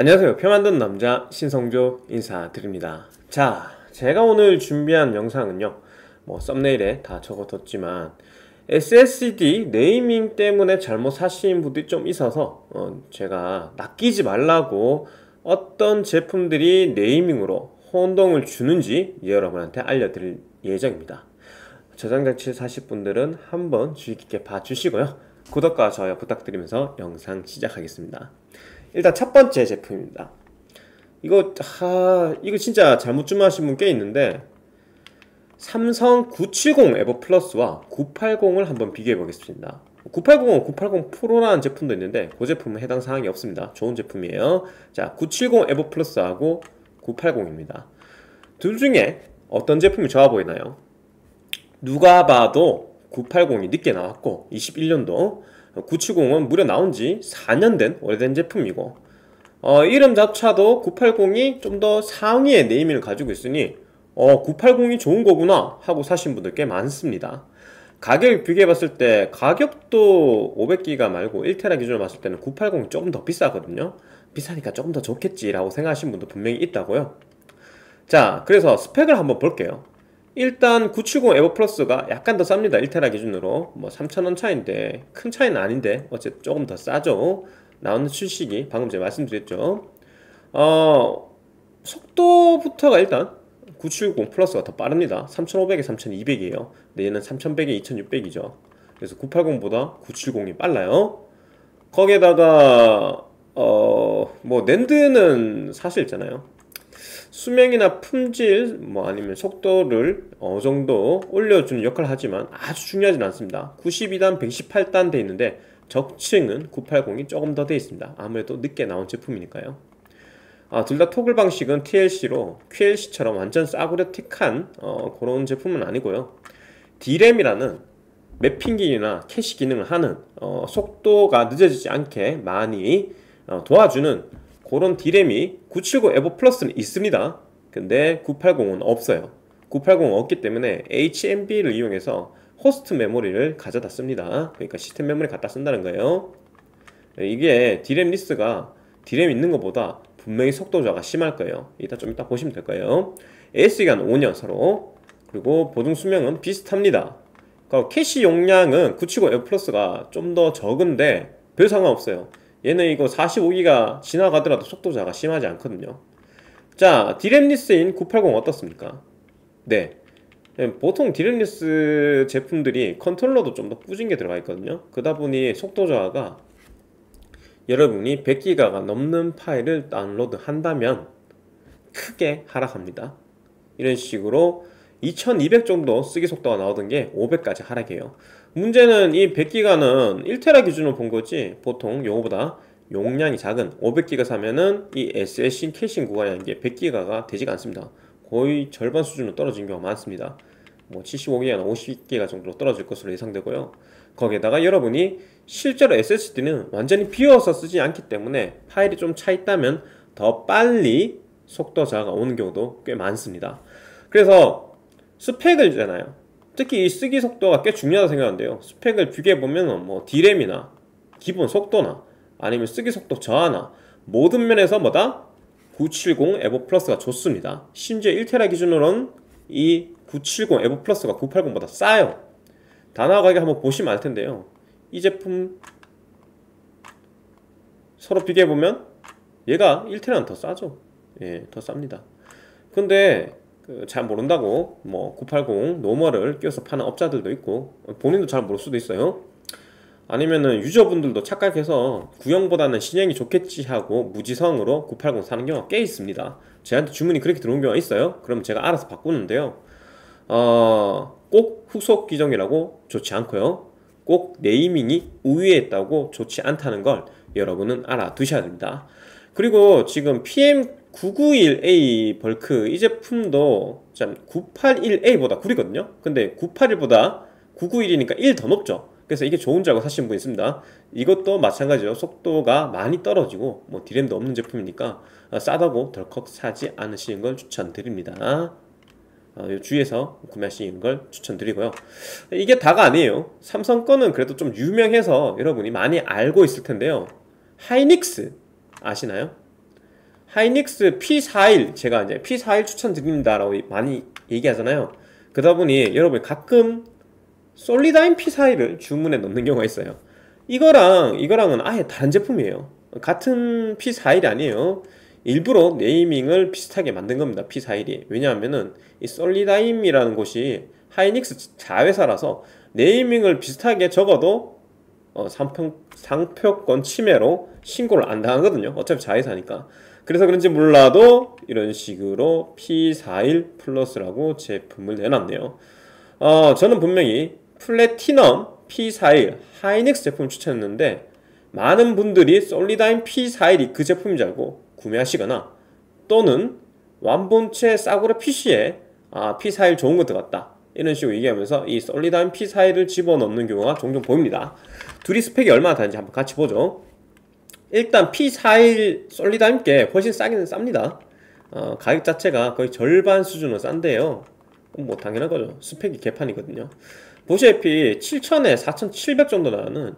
안녕하세요. 표 만든 남자 신성조 인사드립니다. 자 제가 오늘 준비한 영상은요 뭐 썸네일에 다 적어뒀지만 SSD 네이밍 때문에 잘못 사신 분들이 좀 있어서 어 제가 낚이지 말라고 어떤 제품들이 네이밍으로 혼동을 주는지 여러분한테 알려드릴 예정입니다. 저장장치 사실 분들은 한번 주의 깊게 봐주시고요. 구독과 좋아요 부탁드리면서 영상 시작하겠습니다 일단 첫 번째 제품입니다. 이거 하 이거 진짜 잘못 주문하신 분 꽤 있는데 삼성 970 EVO Plus와 980을 한번 비교해 보겠습니다. 980은 980 프로라는 제품도 있는데 그 제품은 해당 사항이 없습니다. 좋은 제품이에요. 자 970 EVO Plus하고 980입니다. 둘 중에 어떤 제품이 좋아 보이나요? 누가 봐도 980이 늦게 나왔고 21년도 970은 무려 나온 지 4년 된 오래된 제품이고 어, 이름 자체도 980이 좀 더 상위의 네이밍을 가지고 있으니 어 980이 좋은 거구나 하고 사신 분들 꽤 많습니다. 가격 비교해 봤을 때 가격도 500기가 말고 1테라 기준으로 봤을 때는 980이 조금 더 비싸거든요. 비싸니까 조금 더 좋겠지 라고 생각하시는 분도 분명히 있다고요. 자 그래서 스펙을 한번 볼게요 일단 970 에버 플러스가 약간 더 쌉니다. 1테라 기준으로. 뭐 3,000원 차인데 큰 차이는 아닌데 어쨌든 조금 더 싸죠. 나오는 출시기 방금 제가 말씀드렸죠. 어 속도부터가 일단 970 플러스가 더 빠릅니다. 3500에 3200이에요. 근데 얘는 3100에 2600이죠. 그래서 980보다 970이 빨라요. 거기에다가 어뭐 랜드는 사실 있잖아요 수명이나 품질 뭐 아니면 속도를 어느 정도 올려주는 역할을 하지만 아주 중요하진 않습니다. 92단 118단 돼 있는데 적층은 980이 조금 더 돼 있습니다. 아무래도 늦게 나온 제품이니까요. 아, 둘 다 toggle 방식은 TLC로 QLC처럼 완전 싸구려틱한 어, 그런 제품은 아니고요. D램이라는 mapping 기능이나 cache 기능을 하는 어, 속도가 늦어지지 않게 많이 어, 도와주는 그런 D램이 970 EVO Plus는 있습니다. 근데 980은 없어요. 980은 없기 때문에 HMB를 이용해서 호스트 메모리를 가져다 씁니다. 그러니까 시스템 메모리 갖다 쓴다는 거예요. 이게 DRAM-less가 D램 있는 것보다 분명히 속도 저하가 심할 거예요. 이따 좀 이따 보시면 될 거예요. AS기간 5년 서로. 그리고 보증 수명은 비슷합니다. 그러니까 캐시 용량은 970 EVO Plus가 좀 더 적은데 별 상관없어요 얘는 이거 45기가 지나가더라도 속도 저하가 심하지 않거든요. 자 DRAM-less인 980 어떻습니까? 네. 보통 DRAM-less 제품들이 컨트롤러도 좀 더 꾸진 게 들어가 있거든요. 그러다 보니 속도 저하가 여러분이 100기가가 넘는 파일을 다운로드 한다면 크게 하락합니다. 이런 식으로 2200 정도 쓰기 속도가 나오던 게 500까지 하락해요. 문제는 이 100기가는 1테라 기준으로 본 거지 보통 요거보다 용량이 작은 500기가 사면은 이 SSD caching 구간이라는 게 100기가가 되지가 않습니다. 거의 절반 수준으로 떨어진 경우가 많습니다. 뭐 75기가나 50기가 정도로 떨어질 것으로 예상되고요. 거기에다가 여러분이 실제로 SSD는 완전히 비워서 쓰지 않기 때문에 파일이 좀 차 있다면 더 빨리 속도 저하가 오는 경우도 꽤 많습니다. 그래서 스펙을 잖아요. 특히 이 쓰기 속도가 꽤 중요하다고 생각하는데요. 스펙을 비교해보면 뭐 D램이나 기본 속도나 아니면 쓰기 속도 저하나 모든 면에서 뭐다? 970 EVO Plus가 좋습니다. 심지어 1테라 기준으로는 이 970 EVO Plus가 980보다 싸요. 다나와 가격 한번 보시면 알 텐데요. 이 제품 서로 비교해보면 얘가 1테라는 더 싸죠. 예, 더 쌉니다. 근데 그 잘 모른다고 뭐 980 normal을 끼워서 파는 업자들도 있고 본인도 잘 모를 수도 있어요. 아니면은 유저분들도 착각해서 구형보다는 신형이 좋겠지 하고 무지성으로 980 사는 경우가 꽤 있습니다. 제한테 주문이 그렇게 들어온 경우가 있어요. 그럼 제가 알아서 바꾸는데요. 어, 꼭 후속 기종이라고 좋지 않고요. 꼭 네이밍이 우위에 있다고 좋지 않다는 걸 여러분은 알아두셔야 됩니다. 그리고 지금 PM991A 벌크 이 제품도 981A보다 구리거든요. 근데 981보다 991이니까 1 더 높죠. 그래서 이게 좋은 줄 알고 사신 분 있습니다. 이것도 마찬가지로 속도가 많이 떨어지고 뭐 디램도 없는 제품이니까 싸다고 덜컥 사지 않으시는 걸 추천드립니다. 어, 주위에서 구매하시는 걸 추천드리고요. 이게 다가 아니에요. 삼성 거는 그래도 좀 유명해서 여러분이 많이 알고 있을 텐데요. 하이닉스 아시나요? 하이닉스 P41 제가 이제 P41 추천드립니다라고 많이 얘기하잖아요. 그러다 보니 여러분 가끔 솔리다인 P41을 주문에 넣는 경우가 있어요. 이거랑 이거랑은 아예 다른 제품이에요. 같은 P41이 아니에요. 일부러 네이밍을 비슷하게 만든 겁니다. P41이. 왜냐하면은 이 솔리다임이라는 곳이 하이닉스 자회사라서 네이밍을 비슷하게 적어도 어, 상표, 상표권 침해로 신고를 안 당하거든요. 어차피 자회사니까. 그래서 그런지 몰라도 이런 식으로 P41 플러스라고 제품을 내놨네요. 어, 저는 분명히 플래티넘 P41 하이닉스 제품을 추천했는데 많은 분들이 솔리다인 P41이 그 제품인 줄 알고 구매하시거나 또는 완본체 싸구려 PC에 아, P41 좋은 거 들어갔다. 이런 식으로 얘기하면서 이 솔리다인 P41을 집어넣는 경우가 종종 보입니다. 둘이 스펙이 얼마나 다른지 한번 같이 보죠 일단 P41 Solidigm 게 훨씬 싸기는 쌉니다. 어, 가격 자체가 거의 절반 수준으로 싼데요. 뭐 당연한 거죠. 스펙이 개판이거든요. 보시다시피 7000에 4700 정도 나오는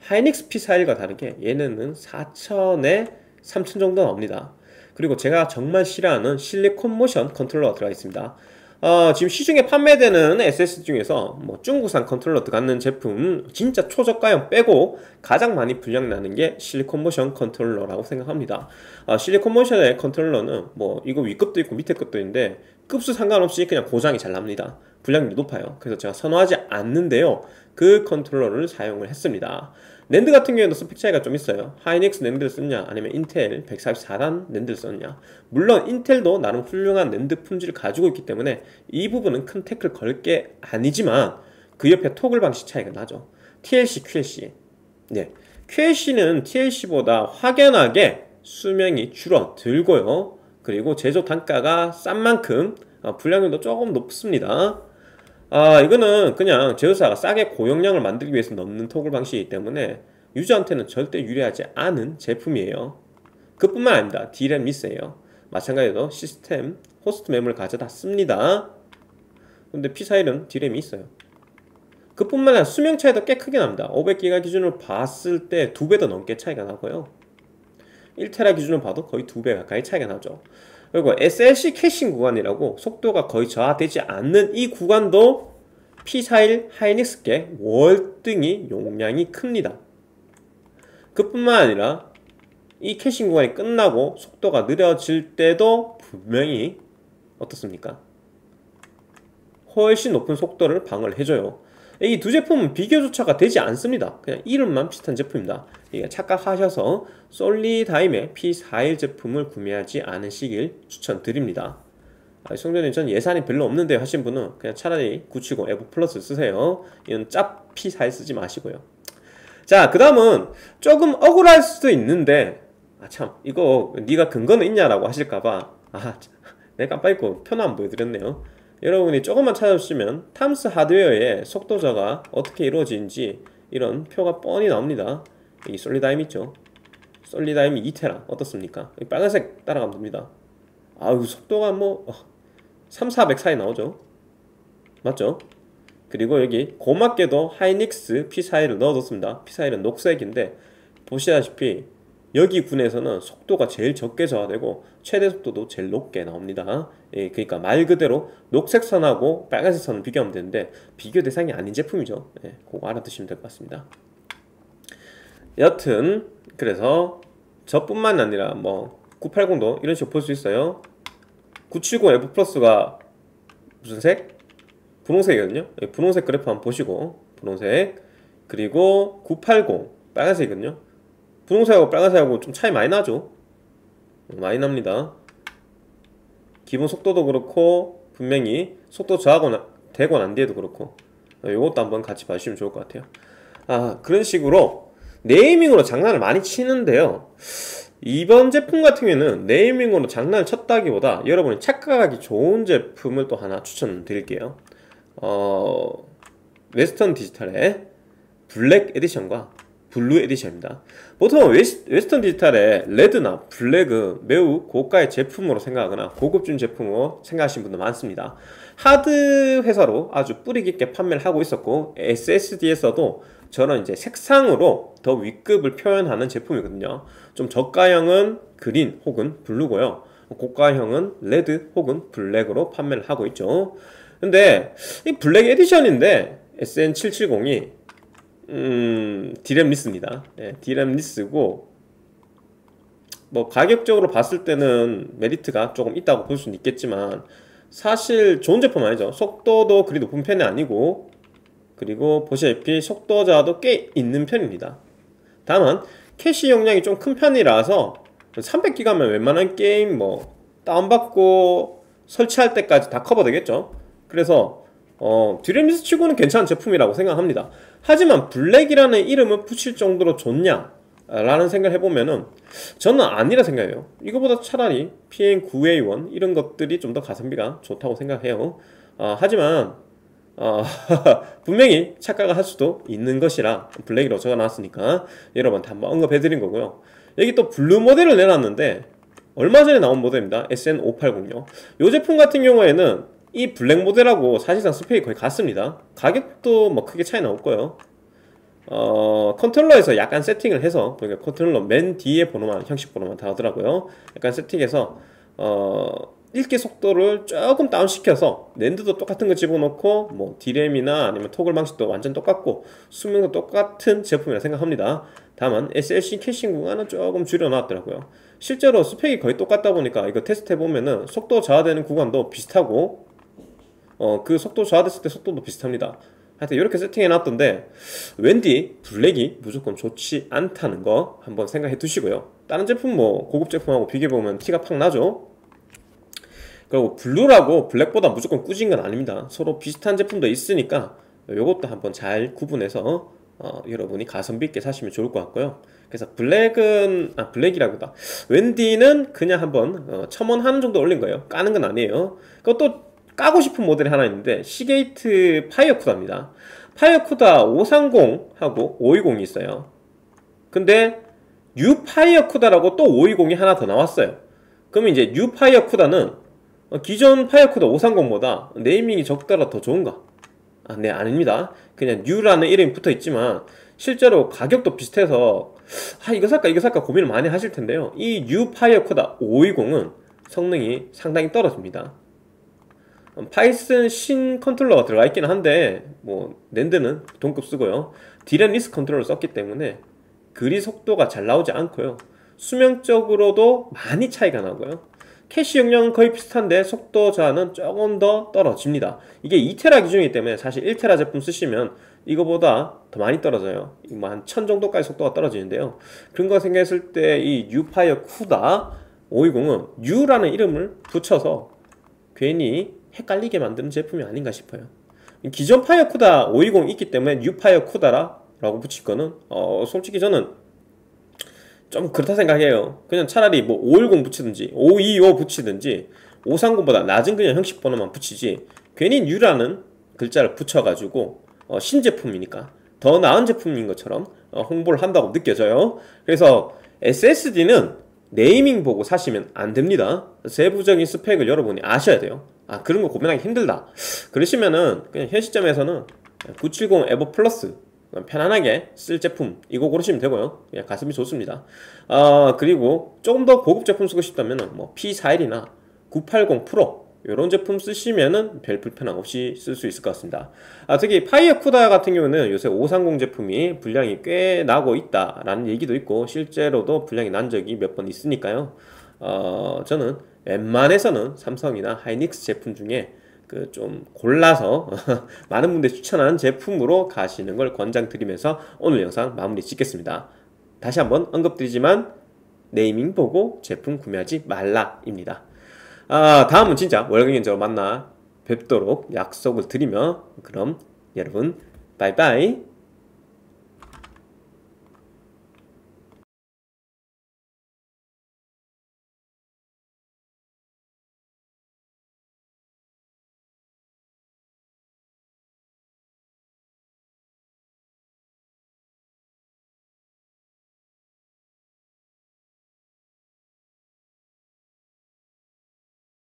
하이닉스 P41과 다르게 얘네는 4000에 3000 정도 나옵니다. 그리고 제가 정말 싫어하는 Silicon Motion 컨트롤러가 들어가 있습니다 어, 지금 시중에 판매되는 SSD 중에서 뭐 중국산 컨트롤러 들어가는 제품 진짜 초저가형 빼고 가장 많이 불량 나는 게 Silicon Motion 컨트롤러라고 생각합니다. 어, Silicon Motion의 컨트롤러는 뭐 이거 윗급도 있고 밑에 것도 있는데 급수 상관없이 그냥 고장이 잘 납니다. 불량이 높아요. 그래서 제가 선호하지 않는데요. 그 컨트롤러를 사용을 했습니다 낸드 같은 경우에도 스펙 차이가 좀 있어요. 하이닉스 낸드를 썼냐 아니면 인텔 144단 낸드를 썼냐. 물론 인텔도 나름 훌륭한 낸드 품질을 가지고 있기 때문에 이 부분은 큰 태클 걸 게 아니지만 그 옆에 토글 방식 차이가 나죠. TLC, QLC 네, QLC는 TLC보다 확연하게 수명이 줄어들고요. 그리고 제조 단가가 싼 만큼 어, 불량률도 조금 높습니다 아 이거는 그냥 제조사가 싸게 고용량을 만들기 위해서 넣는 토글 방식이기 때문에 유저한테는 절대 유리하지 않은 제품이에요. 그뿐만 아닙니다. D램 미스예요. 마찬가지로 시스템 호스트 램을 가져다 씁니다. 근데 P41은 D램이 있어요. 그뿐만 아니라 수명 차이도 꽤 크게 납니다. 500기가 기준으로 봤을 때 두 배 더 넘게 차이가 나고요. 1테라 기준으로 봐도 거의 두 배 가까이 차이가 나죠 그리고 SLC caching 구간이라고 속도가 거의 저하되지 않는 이 구간도 P41 하이닉스 게 월등히 용량이 큽니다. 그뿐만 아니라 이 caching 구간이 끝나고 속도가 느려질 때도 분명히 어떻습니까? 훨씬 높은 속도를 방어를 해줘요. 이 두 제품은 비교조차가 되지 않습니다. 그냥 이름만 비슷한 제품입니다. 이게 착각하셔서 솔리다임의 P41 제품을 구매하지 않으시길 추천드립니다. 아, 성전님 전 예산이 별로 없는데 하신 분은 그냥 차라리 970 에버 플러스 쓰세요. 이건 짭 P41 쓰지 마시고요. 자, 그 다음은 조금 억울할 수도 있는데 아 참 이거 네가 근거는 있냐라고 하실까봐 아 내가 깜빡이고 표는 안 보여드렸네요. 여러분이 조금만 찾아주시면 탐스 하드웨어의 속도 저가 어떻게 이루어지는지 이런 표가 뻔히 나옵니다. 이 솔리다임 있죠? 솔리다임 2테라 어떻습니까? 빨간색 따라가면 됩니다. 아유 속도가 뭐 3, 400 사이 나오죠? 맞죠? 그리고 여기 고맙게도 하이닉스 P41을 넣어뒀습니다. P41은 녹색인데 보시다시피 여기 군에서는 속도가 제일 적게 저하되고 최대 속도도 제일 높게 나옵니다. 예, 그러니까 말 그대로 녹색 선하고 빨간색 선을 비교하면 되는데 비교 대상이 아닌 제품이죠. 예, 그거 알아두시면 될 것 같습니다. 여튼 그래서 저뿐만 아니라 뭐 980도 이런 식으로 볼 수 있어요. 970F 플러스가 무슨 색? 분홍색이거든요. 예, 분홍색 그래프 한번 보시고 분홍색 그리고 980 빨간색이거든요. 분홍색하고 빨간색하고 좀 차이 많이 나죠? 많이 납니다. 기본 속도도 그렇고 분명히 속도 저하고 나, 되고 난 뒤에도 그렇고 이것도 한번 같이 봐주시면 좋을 것 같아요. 아 그런 식으로 네이밍으로 장난을 많이 치는데요. 이번 제품 같은 경우에는 네이밍으로 장난을 쳤다기보다 여러분이 착각하기 좋은 제품을 또 하나 추천드릴게요. 어, Western Digital의 블랙 edition과 블루 edition입니다. 보통 Western Digital의 레드나 블랙은 매우 고가의 제품으로 생각하거나 고급진 제품으로 생각하시는 분들 많습니다. 하드 회사로 아주 뿌리 깊게 판매를 하고 있었고 SSD에서도 저런 이제 색상으로 더 윗급을 표현하는 제품이거든요. 좀 저가형은 그린 혹은 블루고요. 고가형은 레드 혹은 블랙으로 판매를 하고 있죠. 근데 이 블랙 edition인데 SN770이 음, DRAM-less입니다. 네, DRAM-less고 뭐 가격적으로 봤을 때는 메리트가 조금 있다고 볼 수는 있겠지만 사실 좋은 제품 아니죠. 속도도 그리 높은 편이 아니고 그리고 보시다시피 속도 저하도 꽤 있는 편입니다. 다만 캐시 용량이 좀 큰 편이라서 300기가면 웬만한 게임 뭐 다운받고 설치할 때까지 다 커버되겠죠. 그래서 어, DRAM-less 치고는 괜찮은 제품이라고 생각합니다. 하지만 블랙이라는 이름을 붙일 정도로 좋냐? 라는 생각을 해보면은 저는 아니라 생각해요. 이거보다 차라리 PN9A1 이런 것들이 좀 더 가성비가 좋다고 생각해요. 어, 하지만 어, 분명히 착각을 할 수도 있는 것이라 블랙으로 적어놨으니까 여러분한테 한번 언급해드린 거고요. 여기 또 블루 모델을 내놨는데 얼마 전에 나온 모델입니다. SN580요. 이 제품 같은 경우에는 이 블랙 모델하고 사실상 스펙이 거의 같습니다. 가격도 뭐 크게 차이 안 날 거예요. 어, 컨트롤러에서 약간 세팅을 해서 그러니까 컨트롤러 맨 뒤에 번호만 형식 번호만 다르더라고요. 약간 세팅해서 어, 읽기 속도를 조금 다운시켜서 낸드도 똑같은 거 집어넣고 뭐 D램이나 아니면 토글 방식도 완전 똑같고 수명도 똑같은 제품이라 생각합니다. 다만 SLC caching 구간은 조금 줄여놨더라고요. 실제로 스펙이 거의 똑같다 보니까 이거 테스트 해보면은 속도 저하되는 구간도 비슷하고 어, 그 속도 저하됐을 때 속도도 비슷합니다. 하여튼 이렇게 세팅해놨던데 웬디 블랙이 무조건 좋지 않다는 거 한번 생각해 두시고요. 다른 제품 뭐 고급 제품하고 비교해보면 티가 팍 나죠? 그리고 블루라고 블랙보다 무조건 꾸진 건 아닙니다. 서로 비슷한 제품도 있으니까 이것도 한번 잘 구분해서 어, 여러분이 가성비 있게 사시면 좋을 것 같고요. 그래서 블랙은 아 블랙이라고다. 웬디는 그냥 한번 어, 첨언 하는 정도 올린 거예요. 까는 건 아니에요. 그것도 까고 싶은 모델이 하나 있는데 Seagate FireCuda입니다. FireCuda 530하고 520이 있어요. 근데 New FireCuda라고 또 520이 하나 더 나왔어요. 그러면 이제 New FireCuda는 어, 기존 FireCuda 530보다 naming이 적더라 더 좋은가? 아, 네, 아닙니다. 그냥 new라는 이름이 붙어 있지만 실제로 가격도 비슷해서 아, 이거 살까 이거 살까 고민을 많이 하실 텐데요. 이 new FireCuda 520은 성능이 상당히 떨어집니다. Phison 신 컨트롤러가 들어가 있기는 한데 뭐 NAND는 동급 쓰고요. DRAM-less 컨트롤러를 썼기 때문에 그리 속도가 잘 나오지 않고요. 수명적으로도 많이 차이가 나고요. 캐시 용량은 거의 비슷한데 속도 저하는 조금 더 떨어집니다. 이게 2테라 기준이기 때문에 사실 1테라 제품 쓰시면 이거보다 더 많이 떨어져요. 뭐 한 1000 정도까지 속도가 떨어지는데요. 그런 거 생각했을 때 이 new FireCuda 520은 new라는 이름을 붙여서 괜히 헷갈리게 만드는 제품이 아닌가 싶어요. 기존 FireCuda 520 있기 때문에 new FireCuda라 라고 붙일 거는 어 솔직히 저는 좀 그렇다 생각해요. 그냥 차라리 뭐 510 붙이든지 525 붙이든지 530보다 낮은 그냥 형식 번호만 붙이지 괜히 뉴라는 글자를 붙여가지고 어, 신제품이니까 더 나은 제품인 것처럼 어, 홍보를 한다고 느껴져요. 그래서 SSD는 네이밍 보고 사시면 안 됩니다. 세부적인 스펙을 여러분이 아셔야 돼요. 아 그런 거 고민하기 힘들다. 그러시면은 그냥 현 시점에서는 970 에버 플러스 편안하게 쓸 제품 이거 고르시면 되고요 예, 가성비 좋습니다 아 그리고 조금 더 고급 제품 쓰고 싶다면 뭐 P41이나 980 프로 이런 제품 쓰시면은 별 불편함 없이 쓸 수 있을 것 같습니다 아 특히 FireCuda 같은 경우는 요새 530 제품이 불량이 꽤 나고 있다라는 얘기도 있고 실제로도 불량이 난 적이 몇 번 있으니까요 어, 저는 웬만해서는 삼성이나 하이닉스 제품 중에 그 좀 골라서 많은 분들이 추천한 제품으로 가시는 걸 권장드리면서 오늘 영상 마무리 짓겠습니다. 다시 한번 언급드리지만 네이밍 보고 제품 구매하지 말라입니다. 아, 다음은 진짜 월경연적으로 만나 뵙도록 약속을 드리며 그럼 여러분 바이바이